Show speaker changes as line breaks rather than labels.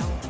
show.